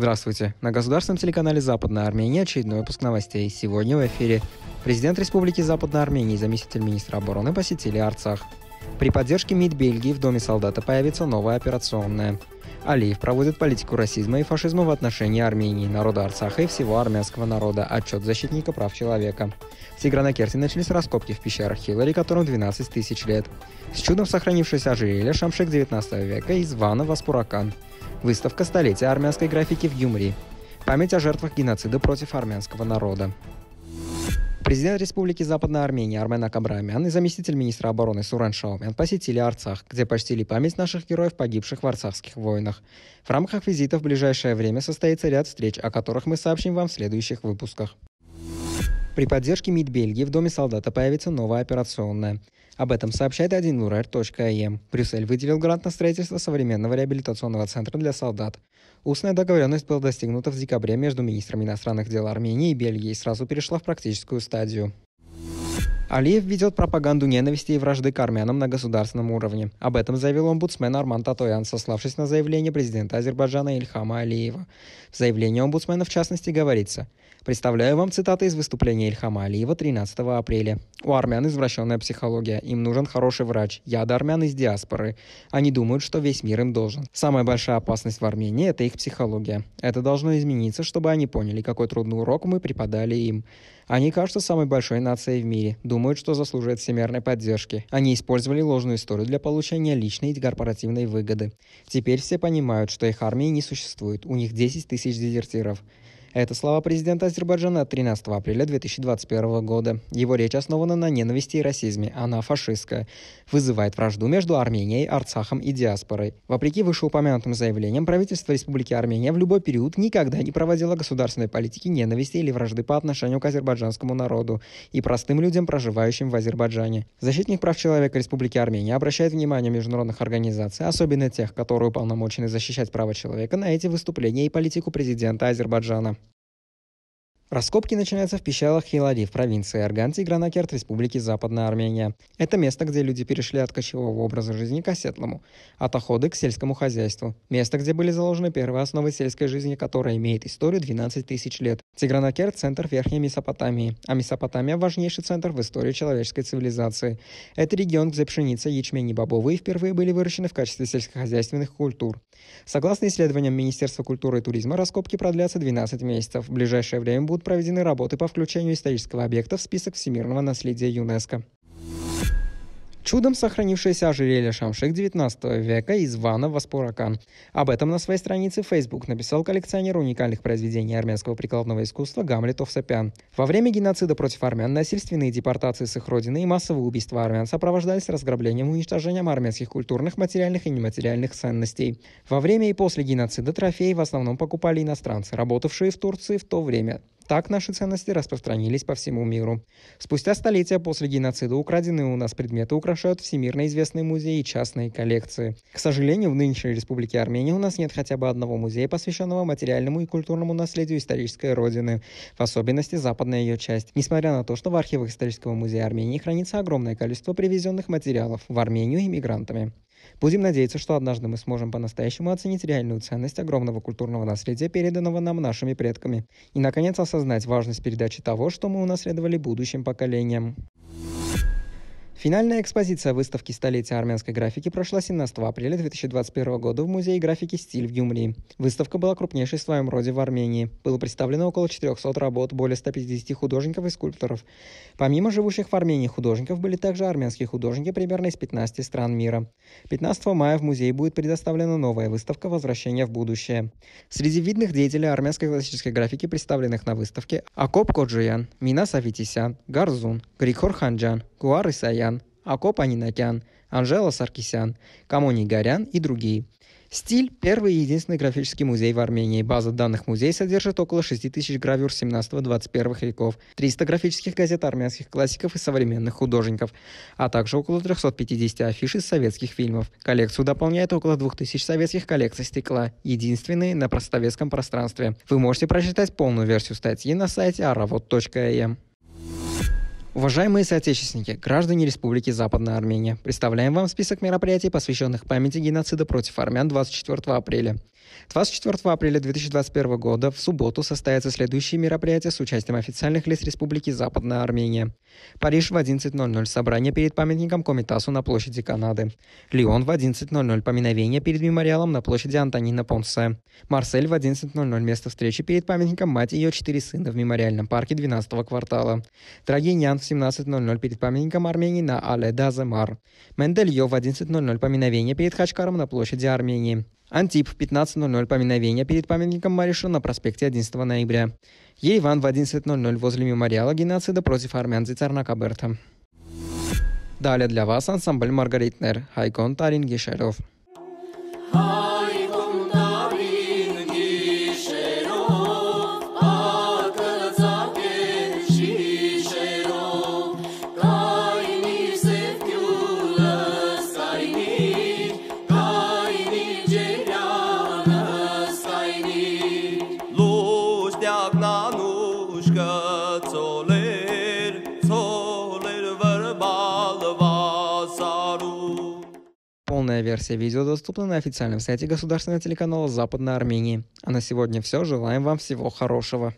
Здравствуйте. На государственном телеканале «Западная Армения» очередной выпуск новостей. Сегодня в эфире. Президент Республики Западной Армении и заместитель министра обороны посетили Арцах. При поддержке МИД Бельгии в Доме солдата появится новая операционная. Алиев проводит политику расизма и фашизма в отношении Армении, народа Арцаха и всего армянского народа. Отчет защитника прав человека. В Тигранакерте начались раскопки в пещерах Хиллари, которым 12 тысяч лет. С чудом сохранившееся ожерелье Шамшек 19 века из Вана Васпуракан. Выставка столетия армянской графики в Юмри. Память о жертвах геноцида против армянского народа. Президент Республики Западная Армения Армен Акабрамян и заместитель министра обороны Сурен Шаумян посетили Арцах, где почтили память наших героев, погибших в арцахских войнах. В рамках визита в ближайшее время состоится ряд встреч, о которых мы сообщим вам в следующих выпусках. При поддержке МИД Бельгии в Доме солдата появится новая операционная. Об этом сообщает 1 Брюссель выделил грант на строительство современного реабилитационного центра для солдат. Устная договоренность была достигнута в декабре между министрами иностранных дел Армении и Бельгии и сразу перешла в практическую стадию. Алиев ведет пропаганду ненависти и вражды к армянам на государственном уровне. Об этом заявил омбудсмен Арман Татоян, сославшись на заявление президента Азербайджана Ильхама Алиева. В заявлении омбудсмена в частности говорится Представляю вам цитаты из выступления Ильхама Алиева 13 апреля. У армян извращенная психология. Им нужен хороший врач. Я до армян из диаспоры. Они думают, что весь мир им должен. Самая большая опасность в Армении – это их психология. Это должно измениться, чтобы они поняли, какой трудный урок мы преподали им. Они кажутся самой большой нацией в мире, думают, что заслуживают всемирной поддержки. Они использовали ложную историю для получения личной и корпоративной выгоды. Теперь все понимают, что их армии не существует, у них 10 тысяч дезертиров. Это слова президента Азербайджана 13 апреля 2021 года. Его речь основана на ненависти и расизме, она фашистская. Вызывает вражду между Арменией, Арцахом и диаспорой. Вопреки вышеупомянутым заявлениям, правительство Республики Армения в любой период никогда не проводило государственной политики ненависти или вражды по отношению к азербайджанскому народу и простым людям, проживающим в Азербайджане. Защитник прав человека Республики Армения обращает внимание международных организаций, особенно тех, которые уполномочены защищать права человека, на эти выступления и политику президента Азербайджана. Раскопки начинаются в пещерах Хилади в провинции Арганти и Гранакерт Республики Западная Армения. Это место, где люди перешли от кочевого образа жизни к оседлому, от охоты к сельскому хозяйству. Место, где были заложены первые основы сельской жизни, которая имеет историю 12 тысяч лет. Тигранакерт – центр Верхней Месопотамии, а Месопотамия – важнейший центр в истории человеческой цивилизации. Это регион, где пшеница, ячмень и бобовые впервые были выращены в качестве сельскохозяйственных культур. Согласно исследованиям Министерства культуры и туризма, раскопки продлятся 12 месяцев. В ближайшее время будут будут проведены работы по включению исторического объекта в список всемирного наследия ЮНЕСКО. Чудом сохранившееся ожерелье Шамшик 19 века из Вана Васпуракан. Об этом на своей странице Facebook написал коллекционер уникальных произведений армянского прикладного искусства Гамлет Овсапян. Во время геноцида против армян насильственные депортации с их родины и массовые убийства армян сопровождались разграблением и уничтожением армянских культурных, материальных и нематериальных ценностей. Во время и после геноцида трофеи в основном покупали иностранцы, работавшие в Турции в то время. Так наши ценности распространились по всему миру. Спустя столетия после геноцида украденные у нас предметы украшают всемирно известные музеи и частные коллекции. К сожалению, в нынешней Республике Армения у нас нет хотя бы одного музея, посвященного материальному и культурному наследию исторической родины, в особенности западная ее часть. Несмотря на то, что в архивах исторического музея Армении хранится огромное количество привезенных материалов в Армению иммигрантами. Будем надеяться, что однажды мы сможем по-настоящему оценить реальную ценность огромного культурного наследия, переданного нам нашими предками, и, наконец, осознать важность передачи того, что мы унаследовали будущим поколениям. Финальная экспозиция выставки «Столетие армянской графики» прошла 17 апреля 2021 года в Музее графики «Стиль» в Гюмри. Выставка была крупнейшей в своем роде в Армении. Было представлено около 400 работ, более 150 художников и скульпторов. Помимо живущих в Армении художников, были также армянские художники примерно из 15 стран мира. 15 мая в музее будет предоставлена новая выставка «Возвращение в будущее». Среди видных деятелей армянской классической графики, представленных на выставке, Акоп Коджиян, Мина Сафитисян, Гарзун, Григор Ханджан, Гуар Исаян, Акоп Анинакян, Анжела Саркисян, Камони Горян и другие. Стиль – первый и единственный графический музей в Армении. База данных музея содержит около 6 тысяч гравюр 17-21 веков, 300 графических газет армянских классиков и современных художников, а также около 350 афиш из советских фильмов. Коллекцию дополняет около 2000 советских коллекций стекла, единственные на простовецком пространстве. Вы можете прочитать полную версию статьи на сайте aravod.am. Уважаемые соотечественники, граждане Республики Западная Армения, представляем вам список мероприятий, посвященных памяти геноцида против армян 24 апреля. 24 апреля 2021 года в субботу состоятся следующие мероприятия с участием официальных лиц Республики Западная Армения. Париж в 11.00 собрание перед памятником Комитасу на площади Канады. Лион в 11.00 поминовение перед мемориалом на площади Антонина Понсе. Марсель в 11.00 место встречи перед памятником мать и ее четыре сына в мемориальном парке 12 квартала. Драгинян в 17.00 перед памятником Армении на Але Даземар. Мендельё в 11.00 поминовение перед Хачкаром на площади Армении. Антип в 15.00 поминовение перед памятником Маришу на проспекте 11 ноября. Ереван в 11.00 возле мемориала геноцида против армян Зицарнака Берта. Далее для вас ансамбль Маргаритнер Хайкон Тарин Гишеров. Полная версия видео доступна на официальном сайте государственного телеканала Западной Армении. А на сегодня все. Желаем вам всего хорошего.